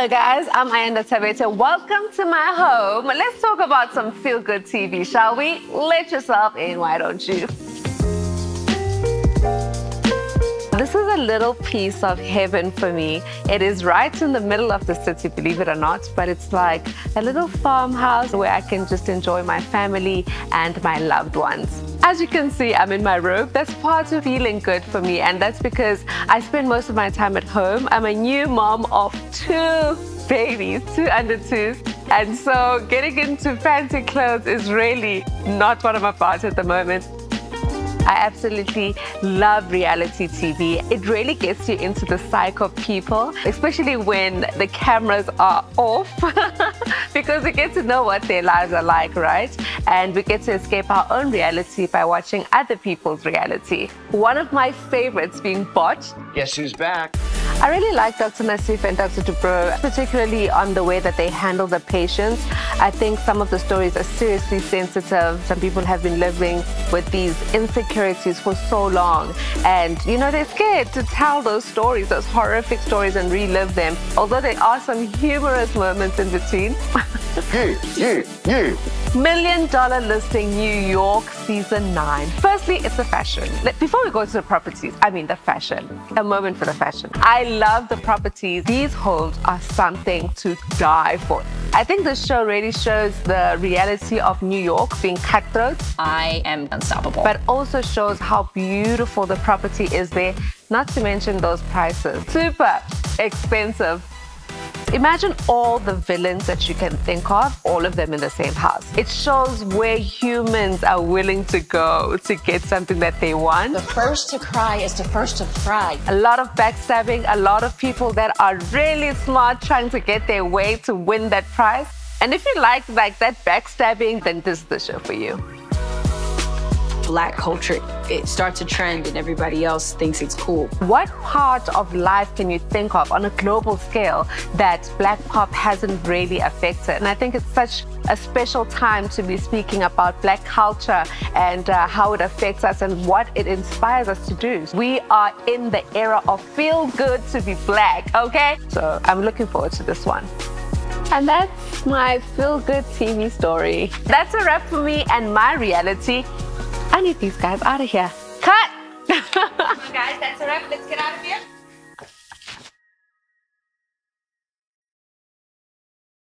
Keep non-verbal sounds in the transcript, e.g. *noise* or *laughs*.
Hello guys, I'm Ayanda Thabethe. Welcome to my home. Let's talk about some feel-good TV, shall we? Let yourself in, why don't you? Little piece of heaven for me. It is right in the middle of the city, believe it or not, but it's like a little farmhouse where I can just enjoy my family and my loved ones. As you can see, I'm in my robe. That's part of feeling good for me, and that's because I spend most of my time at home. I'm a new mom of two babies, two under twos. And so getting into fancy clothes is really not what I'm about at the moment. I absolutely love reality TV. It really gets you into the psyche of people, especially when the cameras are off, *laughs* because we get to know what their lives are like, right? And we get to escape our own reality by watching other people's reality. One of my favorites being Botched. Guess who's back? I really like Dr. Nassif and Dr. Dubrow, particularly on the way that they handle the patients. I think some of the stories are seriously sensitive. Some people have been living with these insecurities for so long. And, you know, they're scared to tell those stories, those horrific stories, and relive them. Although there are some humorous moments in between. you, you, you. Million Dollar Listing New York Season 9. Firstly, it's the fashion. Before we go to the properties, I mean the fashion. A moment for the fashion. I love the properties. These homes are something to die for. I think this show really shows the reality of New York being cutthroat. I am unstoppable. But also shows how beautiful the property is there, not to mention those prices. Super expensive. Imagine all the villains that you can think of, all of them in the same house. It shows where humans are willing to go to get something that they want. The first to cry is the first to cry. A lot of backstabbing, a lot of people that are really smart trying to get their way to win that prize. And if you like like that backstabbing, then this is the show for you black culture, it starts a trend and everybody else thinks it's cool. What part of life can you think of on a global scale that black pop hasn't really affected? And I think it's such a special time to be speaking about black culture and uh, how it affects us and what it inspires us to do. We are in the era of feel good to be black, okay? So I'm looking forward to this one. And that's my feel good TV story. That's a wrap for me and my reality. I need these guys out of here. Cut! Come on, guys, that's a wrap. Let's get out of here.